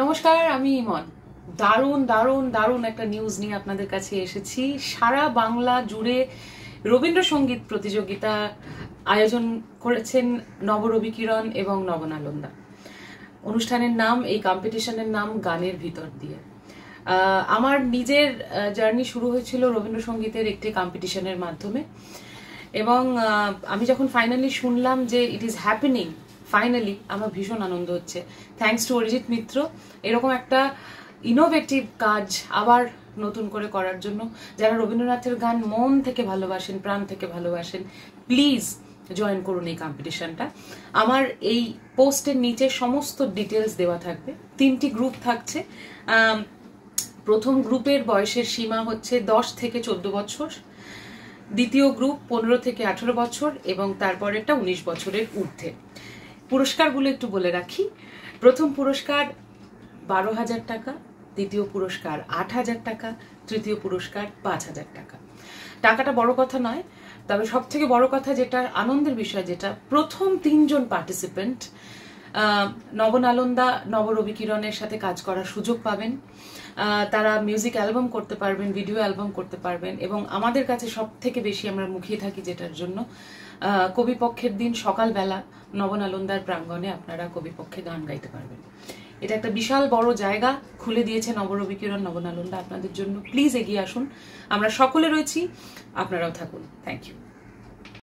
নমস্কার, আমি ইমন। দারুণ দারুণ দারুণ একটা নিউজ নিয়ে আপনাদের কাছে এসেছি। সারা বাংলা জুড়ে রবীন্দ্রসঙ্গীত প্রতিযোগিতা আয়োজন করেছেন নবরবি কিরণ এবং নবনালন্দা। অনুষ্ঠানের নাম, এই কম্পিটিশনের নাম গানের ভিতর দিয়ে। আমার নিজের জার্নি শুরু হয়েছিল রবীন্দ্রসঙ্গীতের একটি কম্পিটিশনের মাধ্যমে। এবং আমি যখন ফাইনালি শুনলাম যে ইট ইজ হ্যাপেনিং ফাইনালি আমার ভীষণ আনন্দ হচ্ছে। থ্যাংকস টু অরিজিৎ মিত্র, এরকম একটা ইনোভেটিভ কাজ আবার নতুন করে করার জন্য যারা রবীন্দ্রনাথের গান মন থেকে ভালোবাসেন, প্রাণ থেকে ভালোবাসেন প্লিজ জয়েন করুন এই কম্পিটিশনটা আমার এই পোস্টের নিচে সমস্ত ডিটেলস দেওয়া থাকবে। তিনটি গ্রুপ থাকছে। প্রথম গ্রুপের বয়সের সীমা হচ্ছে দশ থেকে চোদ্দ বছর। দ্বিতীয় গ্রুপ পনেরো থেকে আঠেরো বছর এবং তারপরেরটা উনিশ বছরের ঊর্ধ্বে। পুরস্কারগুলো একটু বলে রাখি। প্রথম পুরস্কার বারো হাজার টাকা, দ্বিতীয় পুরস্কার আট হাজার টাকা, তৃতীয় পুরস্কার পাঁচ হাজার টাকা। টাকাটা বড় কথা নয়, তবে সব থেকে বড় কথা যেটা, আনন্দের বিষয় যেটা, প্রথম তিনজন পার্টিসিপেন্ট নবনালন্দা নবরবি কিরণের সাথে কাজ করার সুযোগ পাবেন। তারা মিউজিক অ্যালবাম করতে পারবেন ভিডিও অ্যালবাম করতে পারবেন এবং আমাদের কাছে সব থেকে বেশি আমরা মুখিয়ে থাকি যেটার জন্য কবিপক্ষের দিন সকালবেলা নবনালন্দার প্রাঙ্গণে আপনারা কবিপক্ষে গান গাইতে পারবেন। এটা একটা বিশাল বড় জায়গা, খুলে দিয়েছে নবরবি কিরণ নবনালন্দা আপনাদের জন্য। প্লিজ এগিয়ে আসুন। আমরা সকলে রয়েছি, আপনারাও থাকুন। Thank you